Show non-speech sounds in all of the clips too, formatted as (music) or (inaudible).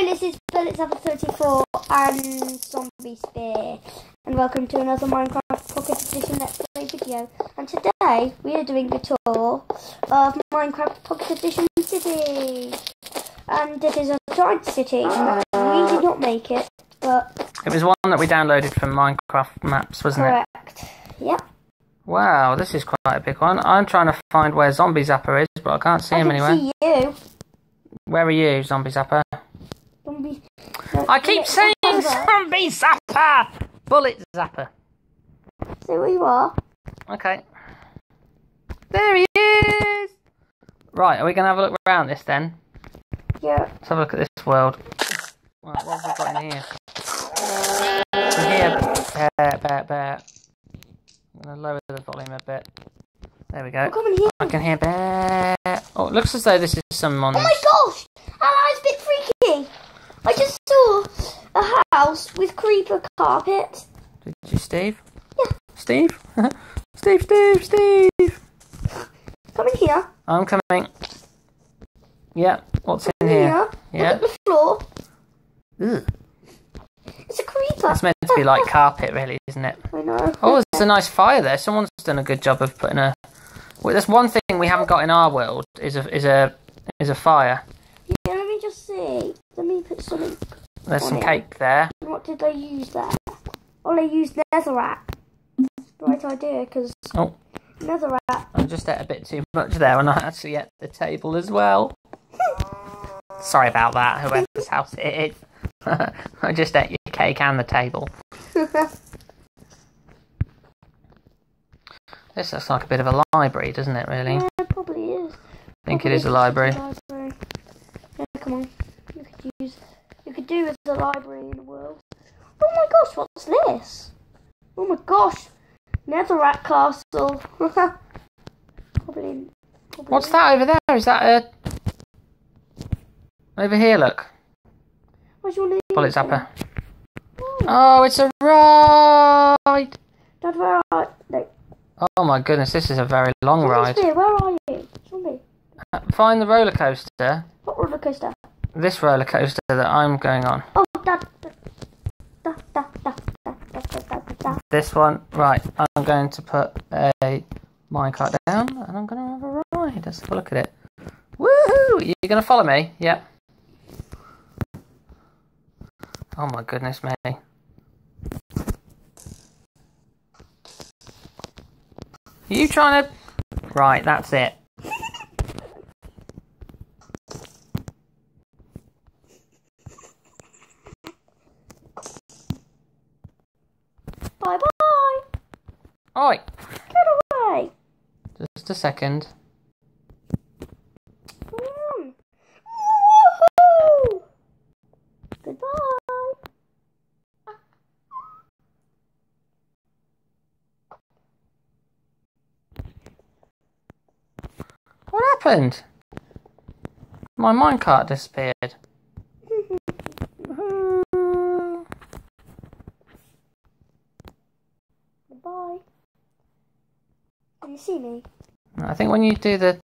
Hello, this is Bullet Zapper 34 and Zombie Spear, and welcome to another Minecraft Pocket Edition Let's Play video. And today we are doing a tour of Minecraft Pocket Edition City. And this is a giant city. We did not make it, but It was one that we downloaded from Minecraft Maps, wasn't it? correct. Yep. Wow, this is quite a big one. I'm trying to find where Zombie Zapper is, but I can't see I him anywhere. see you. Where are you, Zombie Zapper? I keep saying See Zombie Zapper! Bullet Zapper. where you are. Okay. There he is! Right, are we going to have a look around this then? Yeah. Let's have a look at this world. Right, what have we got in here? In here, bear, bear, bear. I'm going to lower the volume a bit. There we go. Come in here. I can hear bear. Oh, it looks as though this is someone's. Oh my gosh! Is a bit freaky. I just a house with creeper carpet. Did you, Steve? Yeah. Steve? (laughs) Steve, Steve, Steve! Come in here. I'm coming. Yeah, what's in Come here? here. Look Yeah. at the floor. Ugh. It's a creeper. It's meant to be like carpet, really, isn't it? I know. Oh, there's a nice fire there. Someone's done a good job of putting a. Well, there's one thing we haven't got in our world is a is a is a fire. Yeah, let me just see. Let me put something. There's some cake there. What did they use there? Oh, they used netherrack. Right idea, because Oh. netherrack. I just ate a bit too much there, and I actually ate the table as well. (laughs) Sorry about that, whoever's house it is. (laughs) I just ate your cake and the table. (laughs) This looks like a bit of a library, doesn't it, really? yeah, it probably is. I think it Probably is a library. library. Yeah, come on. You could use. You could do with the library in the world. Oh my gosh, what's this? Oh my gosh, Netherrack Castle. (laughs) probably, probably. What's that over there? Is that a. Over here, look. What's your name? Bullet zapper. Oh. oh, it's a ride! Dad, where are no, Oh my goodness, this is a very long Zombie ride. Spear, where are you? Zombie. Uh, find the roller coaster. What roller coaster? this roller coaster that I'm going on. Oh, da, da, da, This one, right? I'm going to put a minecart down, and I'm going to have a ride. Let's have a look at it. Woohoo! You're going to follow me? Yeah. Oh my goodness me. Are you trying to? Right, that's it. Oi! Get away. Just a second. Mm. Goodbye. What happened? My minecart disappeared. Goodbye. Can you see me? I think when you do the,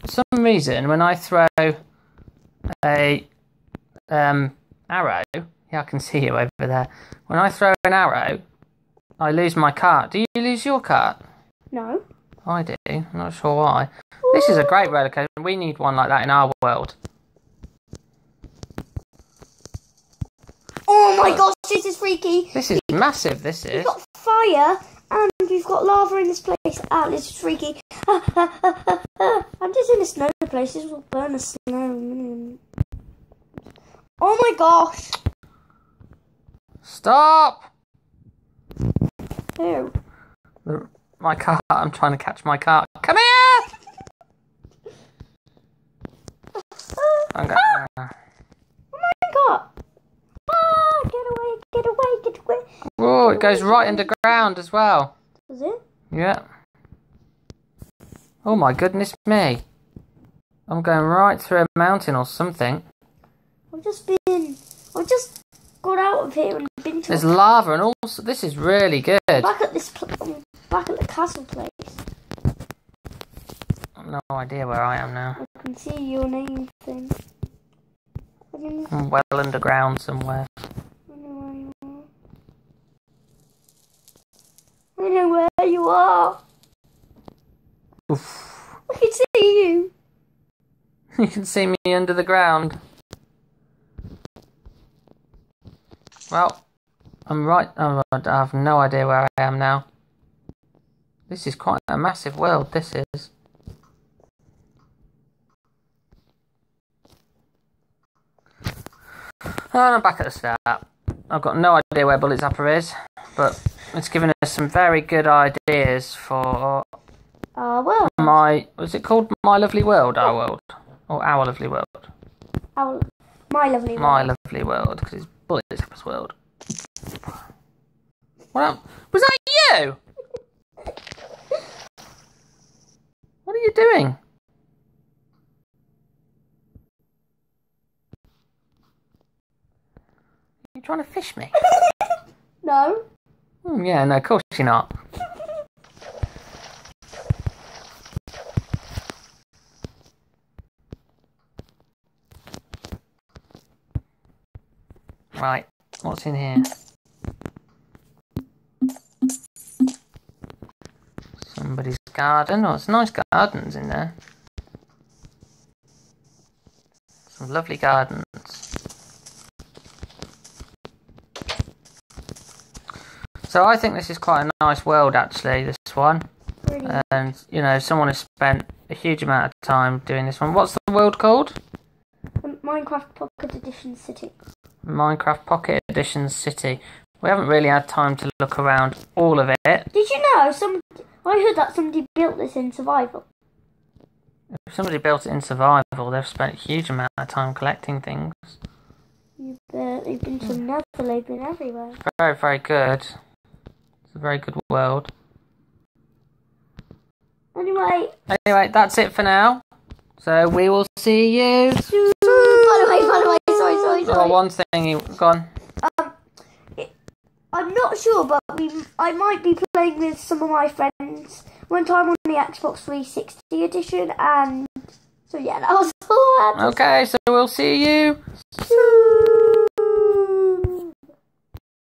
for some reason, when I throw a um, arrow, yeah, I can see you over there. When I throw an arrow, I lose my cart. Do you lose your cart? No. I do. I'm not sure why. This is a great roller coaster. We need one like that in our world. Oh my gosh, this is freaky. This is massive. This is. We've got fire and we've got lava in this place. Ah, this is freaky. I'm just in a snow place. This will burn the snow. Oh my gosh. Stop! The- My cart. I'm trying to catch my cart. Come here! Ah. I'm going. Ah. Oh my god. Ah, get away, get away, get away. Whoa! It goes right underground as well. Is it? Yeah. Oh my goodness me. I'm going right through a mountain or something. I've just been. I've just got out of here and been to There's lava and all. This is really good. back at this um, back at the castle place. I've no idea where I am now. I can see your name thing. I don't Mm, Well underground somewhere. know where you are. I know where you are. Oof. Can see you. (laughs) You can see me under the ground. Well, I'm right. Oh, I have no idea where I am now. This is quite a massive world, this is. And I'm back at the start. I've got no idea where Bullet Zapper is, but it's given us some very good ideas for Ah, well, my. Was it called My Lovely World? Our World? Or Our Lovely World? our, my lovely World. My. Lovely World, because it's Bullet Zapper's world. What? Was that you? (laughs) What are you doing? you trying to fish me? (laughs) No. Hmm, yeah, no, of course you're not. Right, what's in here? Somebody's garden. Oh, it's nice gardens in there. Some lovely gardens. So I think this is quite a nice world, actually. This one, and you know, someone has spent a huge amount of time doing this one. What's the world called? Minecraft Pocket Edition City. Minecraft Pocket Edition City. We haven't really had time to look around all of it. Did you know some? I heard that somebody built this in survival. If somebody built it in survival, they've spent a huge amount of time collecting things. You bet. They've been to hmm. Nether. They've been everywhere. Very, very good. It's a very good world. Anyway, Anyway, that's it for now. So we will see you. by the way, by the way, Oh, sorry. one thing you gone. Um, it, I'm not sure, but we I might be playing with some of my friends one time on the Xbox 360 edition, and so yeah, that was all I had to Okay, so we'll see you say.